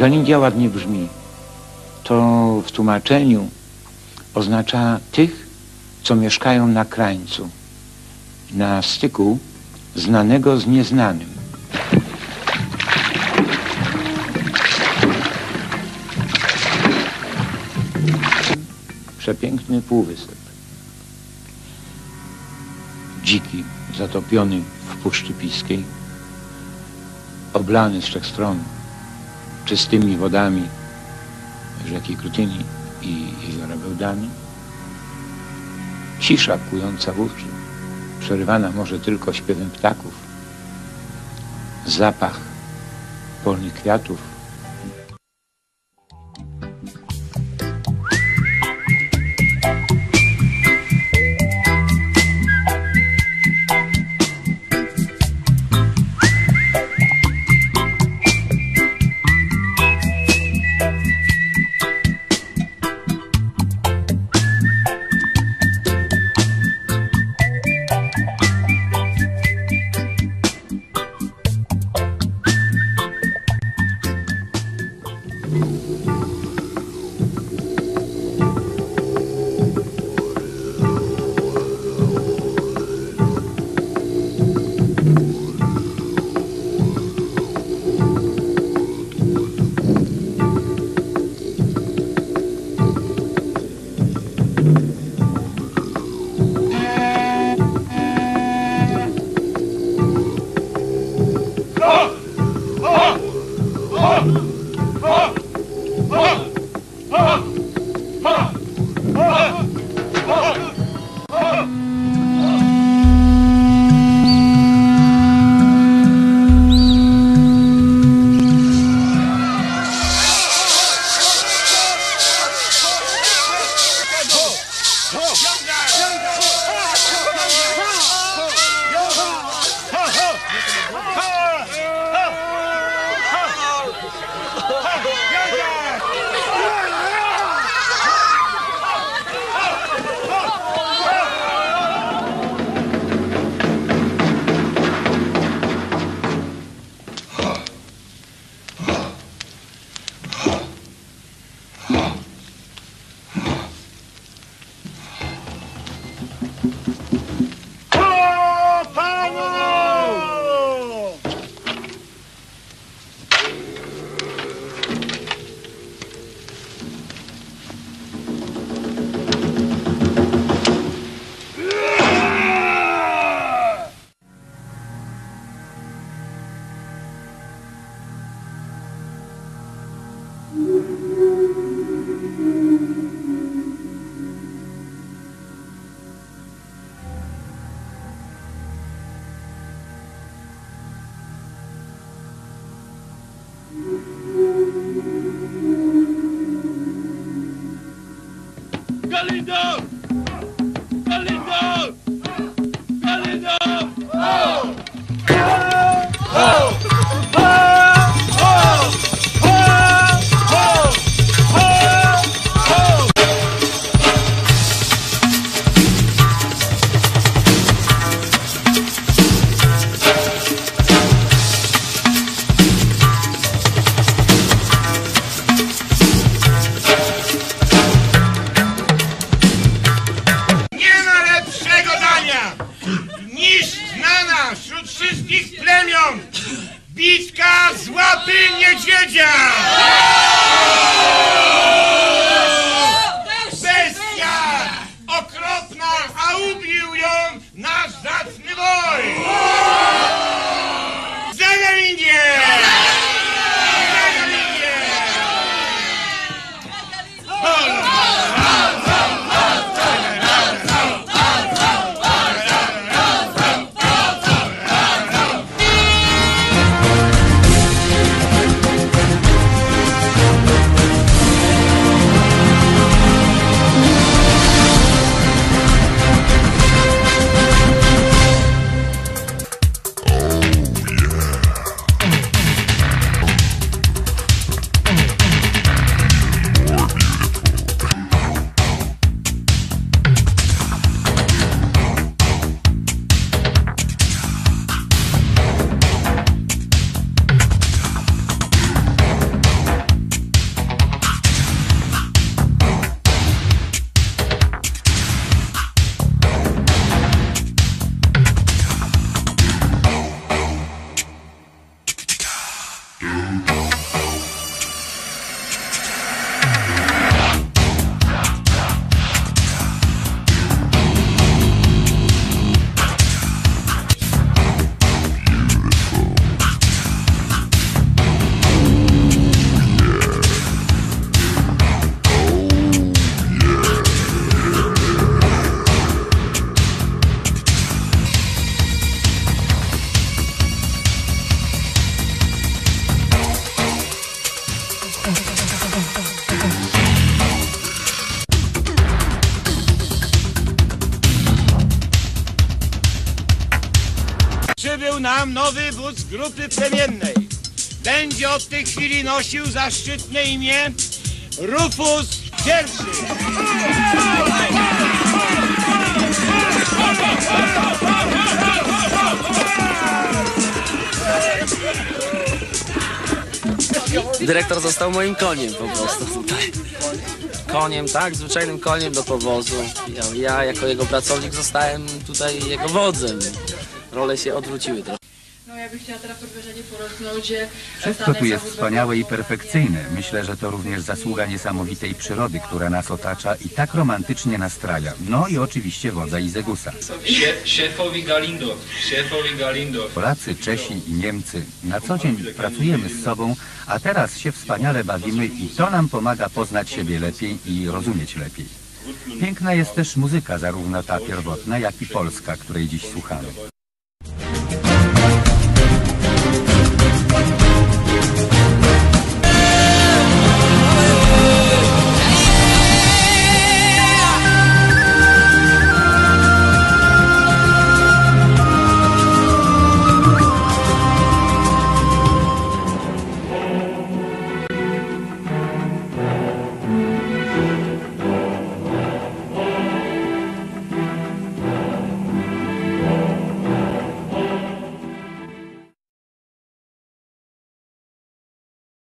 Galindia ładnie brzmi. To w tłumaczeniu oznacza tych, co mieszkają na krańcu, na styku znanego z nieznanym. Przepiękny półwysep. Dziki, zatopiony w Puszczy Piskiej, oblany z trzech stron czystymi wodami rzeki Krutyni i jeziora Bełdany. Cisza kłująca w uszy, przerywana może tylko śpiewem ptaków. Zapach polnych kwiatów, Galindo! Galindo! Plemion bitka z łapy niedźwiedzia! Bestia okropna, a ubił ją nasz zacny woj! Za Galindię! Za przybył nam nowy wódz grupy plemiennej. Będzie od tej chwili nosił zaszczytne imię Rufus I. Dyrektor został moim koniem po prostu tutaj. Koniem, tak, zwyczajnym koniem do powozu. Ja, ja jako jego pracownik zostałem tutaj jego wodzem. Role się odwróciły trochę. No ja bym chciała teraz wrażenie porosnąć, że Wszystko tu jest wspaniałe i perfekcyjne. Myślę, że to również zasługa niesamowitej przyrody, która nas otacza i tak romantycznie nastraja. No i oczywiście wodza Izegusa. Szef, szefowi Galindor, szefowi Galindor. Polacy, Czesi i Niemcy na co dzień pracujemy z sobą, a teraz się wspaniale bawimy i to nam pomaga poznać siebie lepiej i rozumieć lepiej. Piękna jest też muzyka, zarówno ta pierwotna, jak i polska, której dziś słuchamy.